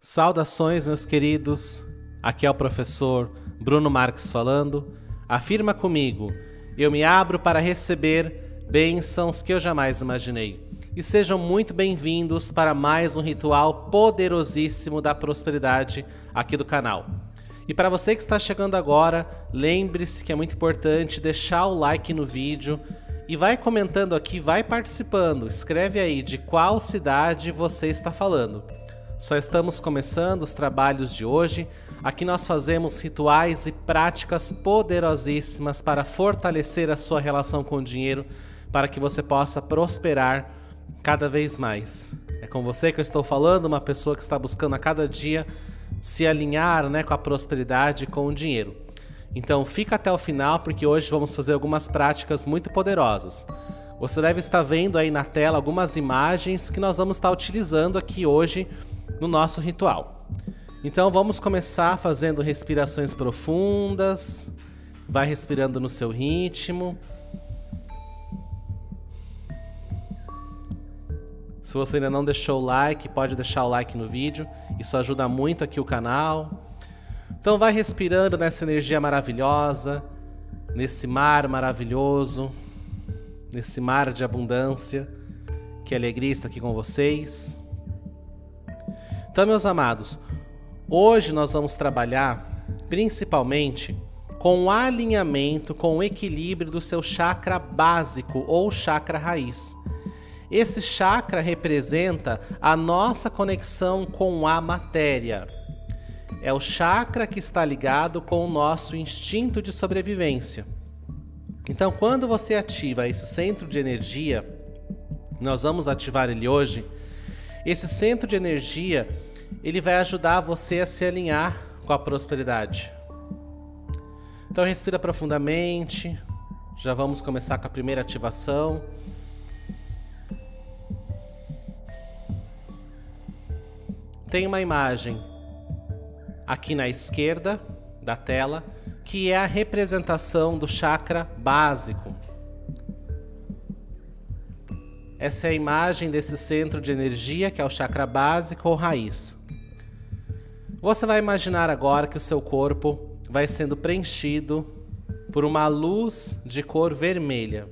Saudações, meus queridos. Aqui é o professor Bruno Marques falando. Afirma comigo: eu me abro para receber bênçãos que eu jamais imaginei. E sejam muito bem-vindos para mais um ritual poderosíssimo da prosperidade aqui do canal. E para você que está chegando agora, lembre-se que é muito importante deixar o like no vídeo e vai comentando aqui, vai participando. Escreve aí de qual cidade você está falando. Só estamos começando os trabalhos de hoje. Aqui nós fazemos rituais e práticas poderosíssimas para fortalecer a sua relação com o dinheiro, para que você possa prosperar cada vez mais. É com você que eu estou falando, uma pessoa que está buscando a cada dia se alinhar né, com a prosperidade e com o dinheiro. Então fica até o final porque hoje vamos fazer algumas práticas muito poderosas. Você deve estar vendo aí na tela algumas imagens que nós vamos estar utilizando aqui hoje no nosso ritual. Então vamos começar fazendo respirações profundas. Vai respirando no seu ritmo. Se você ainda não deixou o like, pode deixar o like no vídeo. Isso ajuda muito aqui o canal. Então vai respirando nessa energia maravilhosa, nesse mar maravilhoso, nesse mar de abundância. Que alegria estar aqui com vocês. Então, meus amados, hoje nós vamos trabalhar principalmente com o alinhamento, com o equilíbrio do seu chakra básico ou chakra raiz. Esse chakra representa a nossa conexão com a matéria. É o chakra que está ligado com o nosso instinto de sobrevivência. Então, quando você ativa esse centro de energia, nós vamos ativar ele hoje. Esse centro de energia ele vai ajudar você a se alinhar com a prosperidade. Então respira profundamente. Já vamos começar com a primeira ativação. Tem uma imagem aqui na esquerda da tela que é a representação do chakra básico. Essa é a imagem desse centro de energia que é o chakra básico ou raiz. Você vai imaginar agora que o seu corpo vai sendo preenchido por uma luz de cor vermelha.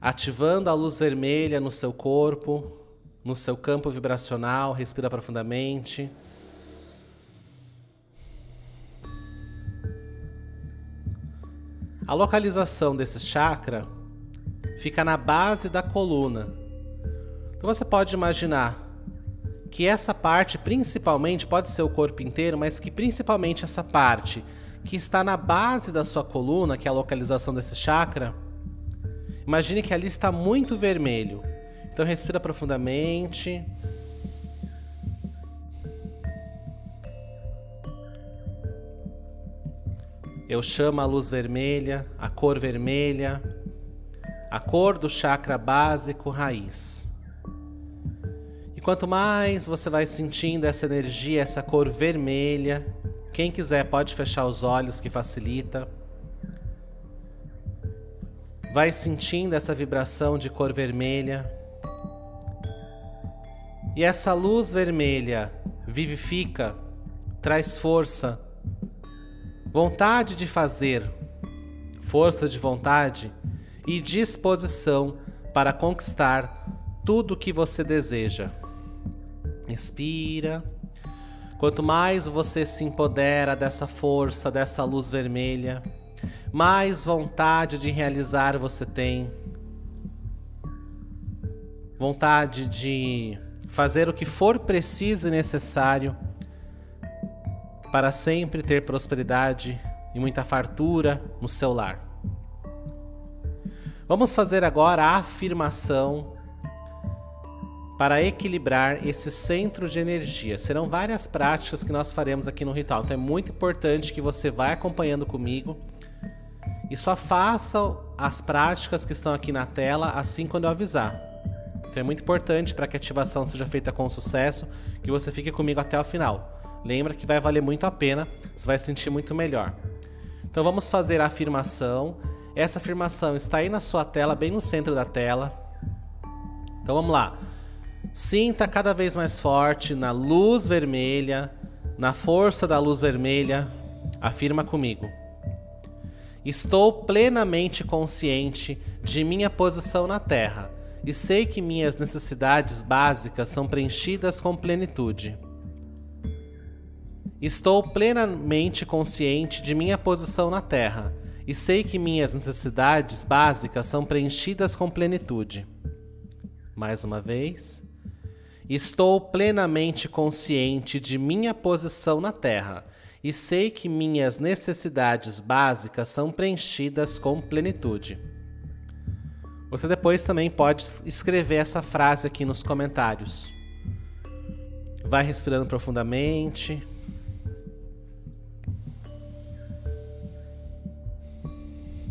Ativando a luz vermelha no seu corpo, no seu campo vibracional, respira profundamente. A localização desse chakra fica na base da coluna. Então você pode imaginar que essa parte principalmente pode ser o corpo inteiro, mas que principalmente essa parte que está na base da sua coluna, que é a localização desse chakra, imagine que ali está muito vermelho. Então respira profundamente. Eu chamo a luz vermelha, a cor vermelha, a cor do chakra básico raiz. Quanto mais você vai sentindo essa energia, essa cor vermelha, quem quiser pode fechar os olhos que facilita. Vai sentindo essa vibração de cor vermelha. E essa luz vermelha vivifica, traz força, vontade de fazer, força de vontade e disposição para conquistar tudo o que você deseja. Inspira. Quanto mais você se empodera dessa força, dessa luz vermelha, mais vontade de realizar você tem. Vontade de fazer o que for preciso e necessário para sempre ter prosperidade e muita fartura no seu lar. Vamos fazer agora a afirmação para equilibrar esse centro de energia. Serão várias práticas que nós faremos aqui no ritual. Então é muito importante que você vá acompanhando comigo e só faça as práticas que estão aqui na tela assim quando eu avisar. Então é muito importante para que a ativação seja feita com sucesso que você fique comigo até o final. Lembra que vai valer muito a pena, você vai sentir muito melhor. Então vamos fazer a afirmação. Essa afirmação está aí na sua tela, bem no centro da tela. Então vamos lá. Sinta cada vez mais forte na luz vermelha, na força da luz vermelha. Afirma comigo. Estou plenamente consciente de minha posição na Terra e sei que minhas necessidades básicas são preenchidas com plenitude. Estou plenamente consciente de minha posição na Terra e sei que minhas necessidades básicas são preenchidas com plenitude. Mais uma vez. Estou plenamente consciente de minha posição na Terra e sei que minhas necessidades básicas são preenchidas com plenitude. Você depois também pode escrever essa frase aqui nos comentários. Vai respirando profundamente.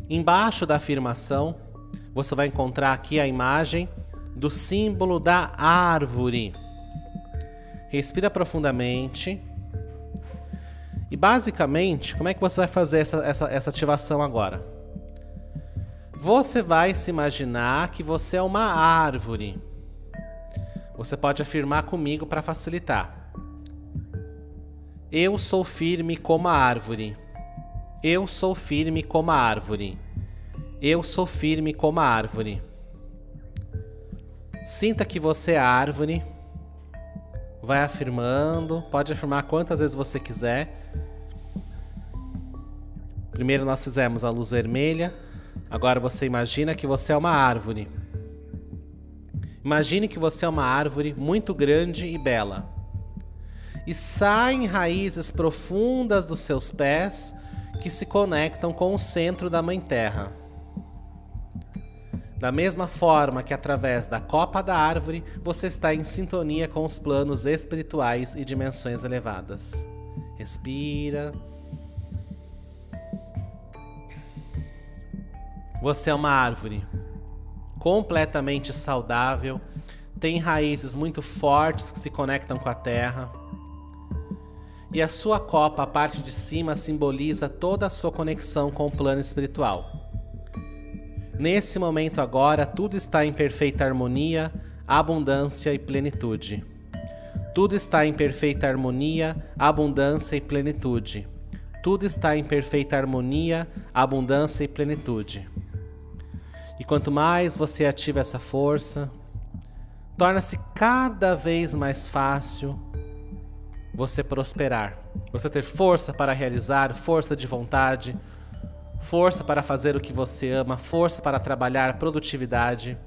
Embaixo da afirmação, você vai encontrar aqui a imagem do símbolo da árvore. Respira profundamente. E basicamente, como é que você vai fazer essa, essa, essa ativação agora? Você vai se imaginar que você é uma árvore. Você pode afirmar comigo para facilitar. Eu sou firme como a árvore. Eu sou firme como a árvore. Eu sou firme como a árvore. Sinta que você é árvore. Vai afirmando, pode afirmar quantas vezes você quiser. Primeiro nós fizemos a luz vermelha. Agora você imagina que você é uma árvore. Imagine que você é uma árvore muito grande e bela. E saem raízes profundas dos seus pés que se conectam com o centro da Mãe Terra. Da mesma forma que através da copa da árvore você está em sintonia com os planos espirituais e dimensões elevadas. Respira. Você é uma árvore completamente saudável, tem raízes muito fortes que se conectam com a terra. E a sua copa, a parte de cima, simboliza toda a sua conexão com o plano espiritual. Nesse momento agora, tudo está em perfeita harmonia, abundância e plenitude. Tudo está em perfeita harmonia, abundância e plenitude. Tudo está em perfeita harmonia, abundância e plenitude. E quanto mais você ativa essa força, torna-se cada vez mais fácil você prosperar, você ter força para realizar, força de vontade, força para fazer o que você ama, força para trabalhar, produtividade.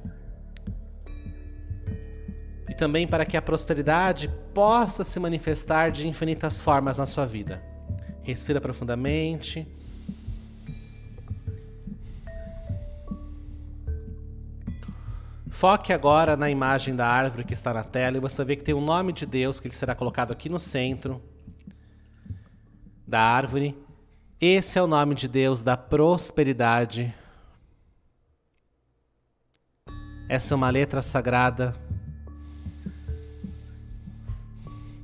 E também para que a prosperidade possa se manifestar de infinitas formas na sua vida. Respira profundamente. Foque agora na imagem da árvore que está na tela e você vê que tem o nome de Deus que ele será colocado aqui no centro da árvore esse é o nome de Deus da prosperidade. Essa é uma letra sagrada.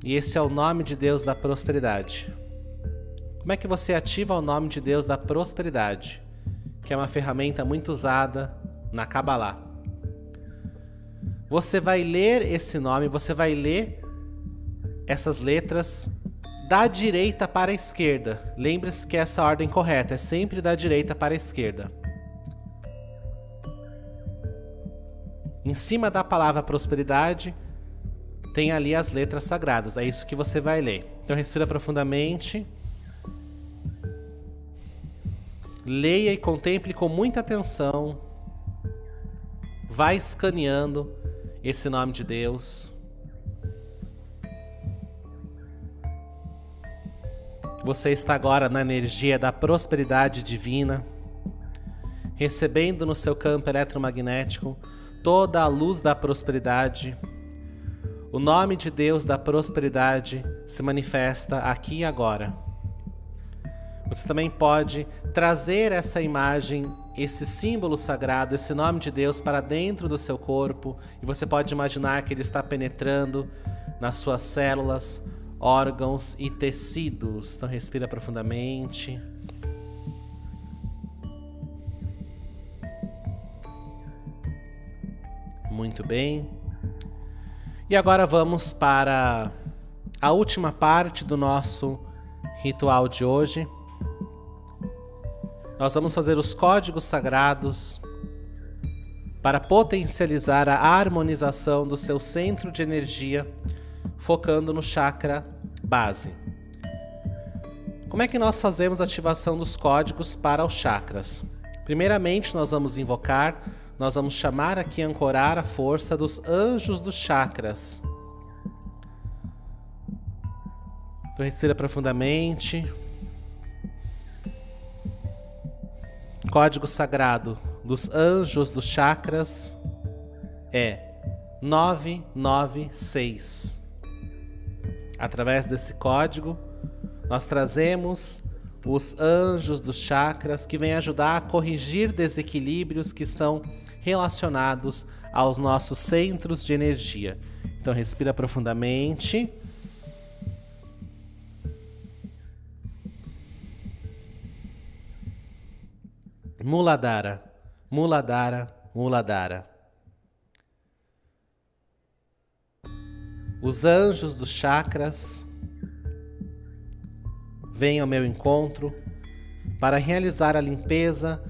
E esse é o nome de Deus da prosperidade. Como é que você ativa o nome de Deus da prosperidade? Que é uma ferramenta muito usada na Kabbalah. Você vai ler esse nome, você vai ler essas letras da direita para a esquerda. Lembre-se que essa ordem correta é sempre da direita para a esquerda. Em cima da palavra prosperidade, tem ali as letras sagradas. É isso que você vai ler. Então respira profundamente. Leia e contemple com muita atenção. Vai escaneando esse nome de Deus. Você está agora na energia da prosperidade divina, recebendo no seu campo eletromagnético toda a luz da prosperidade. O nome de Deus da prosperidade se manifesta aqui e agora. Você também pode trazer essa imagem, esse símbolo sagrado, esse nome de Deus para dentro do seu corpo e você pode imaginar que ele está penetrando nas suas células, órgãos e tecidos. Então respira profundamente. Muito bem. E agora vamos para a última parte do nosso ritual de hoje. Nós vamos fazer os códigos sagrados para potencializar a harmonização do seu centro de energia, focando no chakra base. Como é que nós fazemos a ativação dos códigos para os chakras? Primeiramente, nós vamos invocar, nós vamos chamar aqui, ancorar a força dos anjos dos chakras. Então, respira profundamente. Código sagrado dos anjos dos chakras é 996. Através desse código, nós trazemos os anjos dos chakras que vêm ajudar a corrigir desequilíbrios que estão relacionados aos nossos centros de energia. Então respira profundamente. Muladara, Muladara, Muladara. Os anjos dos chakras vêm ao meu encontro para realizar a limpeza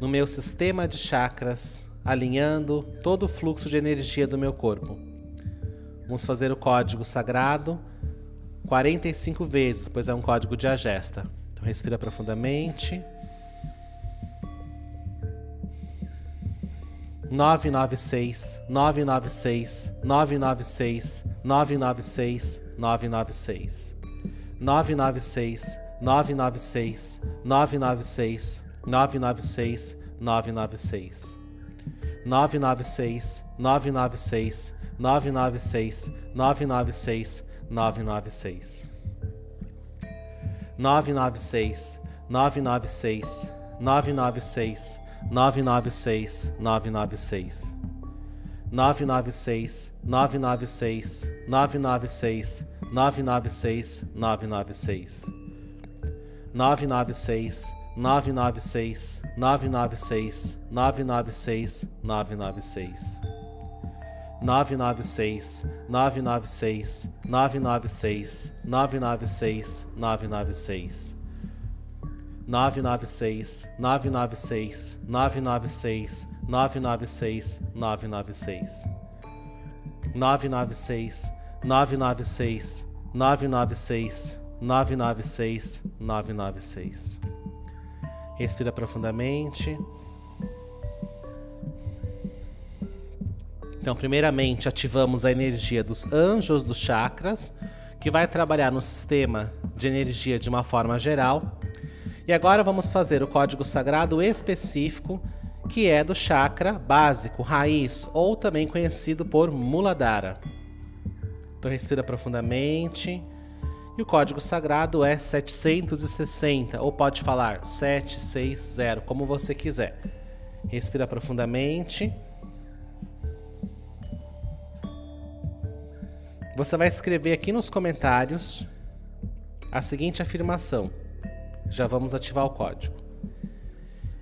no meu sistema de chakras, alinhando todo o fluxo de energia do meu corpo. Vamos fazer o código sagrado 45 vezes, pois é um código de agesta. Então respira profundamente. 996 996 996 996 996 996 996 996 996 996 996 996 996 996 996 996 996 996 996 996 996 996 996 996 996 996 996 996 996 996 996 996 996 996 996 996 996 996 996 996 996 996 996 996 996 Respira profundamente. Então, primeiramente, ativamos a energia dos anjos dos chakras, que vai trabalhar no sistema de energia de uma forma geral. E agora vamos fazer o código sagrado específico, que é do chakra básico, raiz, ou também conhecido por Muladhara. Então respira profundamente. E o código sagrado é 760, ou pode falar 760, como você quiser. Respira profundamente. Você vai escrever aqui nos comentários a seguinte afirmação. Já vamos ativar o código.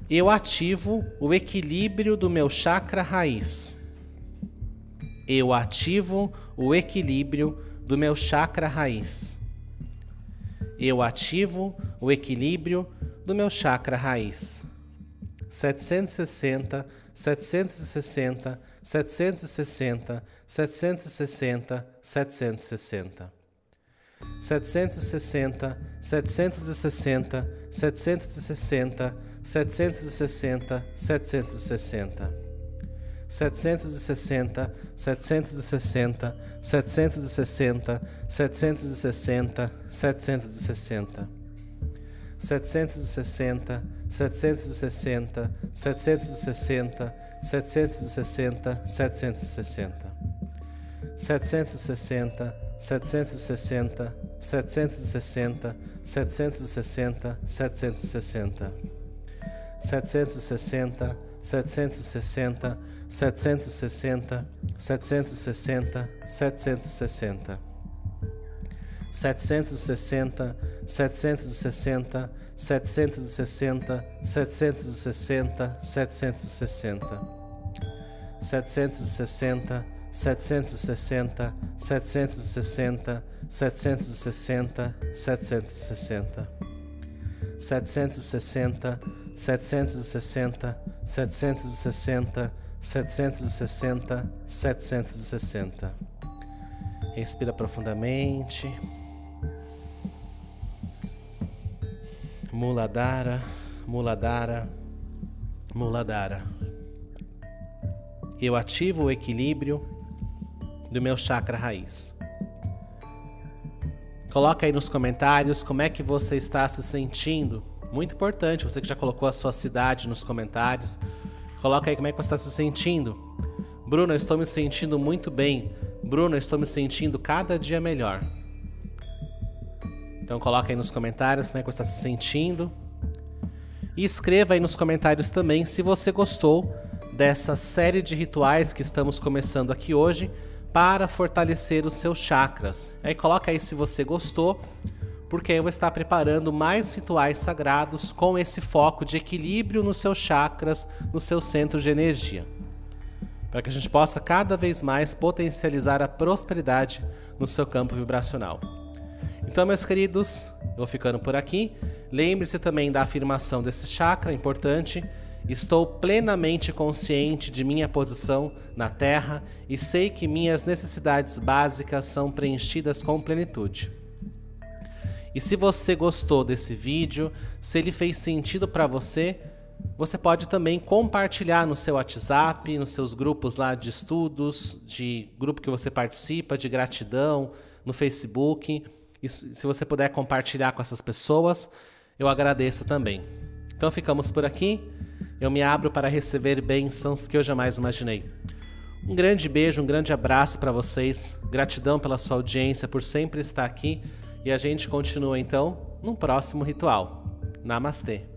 Eu ativo o equilíbrio do meu chakra raiz. Eu ativo o equilíbrio do meu chakra raiz. Eu ativo o equilíbrio do meu chakra raiz. 760, 760, 760, 760, 760. 760, 760, 760, 760, 760. 760, 760, 760, 760, 760. 760, 760, 760, 760, 760. 760, 760, 760, 760, 760. 760, 760, 760, 760, 760. 760, 760, 760, 760, 760. 760, 760, 760, 760, 760. 760, 760, 760, 760, 760. Respira profundamente. Muladara, Muladara, Muladara. Eu ativo o equilíbrio do meu chakra raiz. Coloca aí nos comentários como é que você está se sentindo. Muito importante, você que já colocou a sua cidade nos comentários. Coloca aí como é que você está se sentindo. Bruno, eu estou me sentindo muito bem. Bruno, eu estou me sentindo cada dia melhor. Então coloca aí nos comentários como é que você está se sentindo. E escreva aí nos comentários também se você gostou dessa série de rituais que estamos começando aqui hoje para fortalecer os seus chakras. Aí coloca aí se você gostou, porque eu vou estar preparando mais rituais sagrados com esse foco de equilíbrio nos seus chakras, no seu centro de energia. Para que a gente possa cada vez mais potencializar a prosperidade no seu campo vibracional. Então, meus queridos, eu vou ficando por aqui. Lembre-se também da afirmação desse chakra importante Estou plenamente consciente de minha posição na Terra e sei que minhas necessidades básicas são preenchidas com plenitude. E se você gostou desse vídeo, se ele fez sentido para você, você pode também compartilhar no seu WhatsApp, nos seus grupos lá de estudos, de grupo que você participa, de gratidão, no Facebook. E se você puder compartilhar com essas pessoas, eu agradeço também. Então ficamos por aqui. Eu me abro para receber bênçãos que eu jamais imaginei. Um grande beijo, um grande abraço para vocês. Gratidão pela sua audiência, por sempre estar aqui. E a gente continua então no próximo ritual. Namastê.